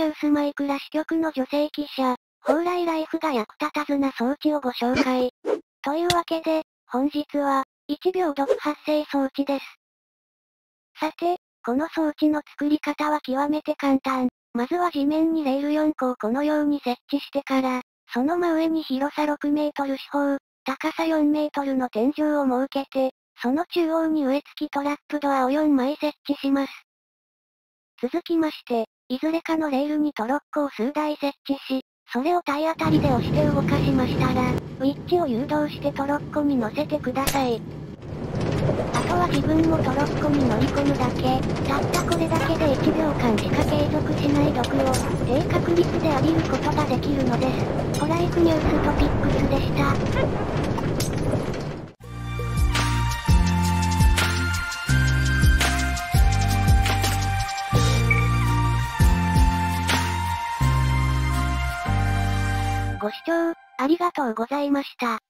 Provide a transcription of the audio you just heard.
ニュースマイクラ支局の女性記者、蓬莱ライフが役立たずな装置をご紹介。というわけで、本日は、1秒毒発生装置です。さて、この装置の作り方は極めて簡単。まずは地面にレール4個をこのように設置してから、その真上に広さ6メートル四方、高さ4メートルの天井を設けて、その中央に植え付きトラップドアを4枚設置します。続きまして、いずれかのレールにトロッコを数台設置し、それを体当たりで押して動かしましたら、ウィッチを誘導してトロッコに乗せてください。あとは自分もトロッコに乗り込むだけ。たったこれだけで1秒間しか継続しない毒を、低確率で浴びることができるのです。トライフニューストピックスでした。ご視聴、ありがとうございました。